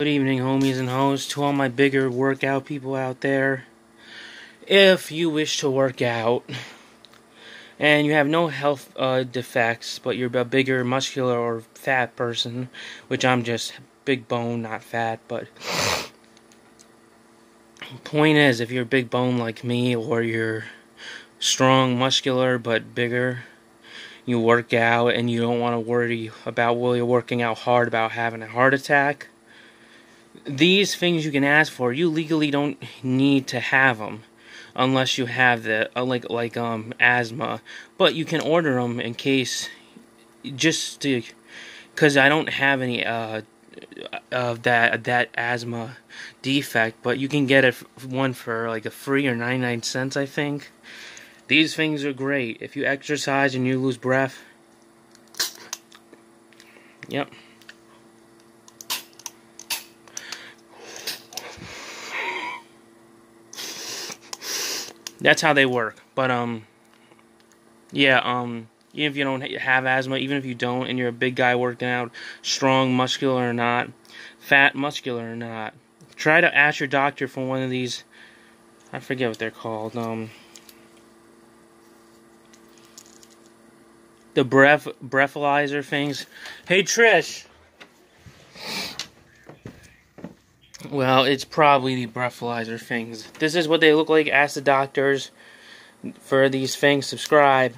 Good evening, homies and hoes, to all my bigger workout people out there. If you wish to work out and you have no health uh, defects, but you're a bigger, muscular, or fat person, which I'm just big bone, not fat, but point is, if you're big bone like me, or you're strong, muscular, but bigger, you work out and you don't want to worry about while you're working out hard about having a heart attack these things you can ask for, you legally don't need to have them unless you have the uh, like like um asthma, but you can order them in case just to cuz I don't have any uh of that that asthma defect, but you can get it one for like a free or 99 cents I think. These things are great. If you exercise and you lose breath, yep. That's how they work. But um, yeah, um, even if you don't have asthma, even if you don't, and you're a big guy working out, strong, muscular or not, fat, muscular or not, try to ask your doctor for one of these. I forget what they're called. Um, the breath breathalyzer things. Hey Trish. Well, it's probably the breathalyzer things. This is what they look like. Ask the doctors for these things. Subscribe.